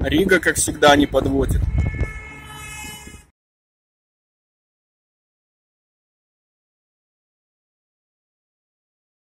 Рига, как всегда, не подводит.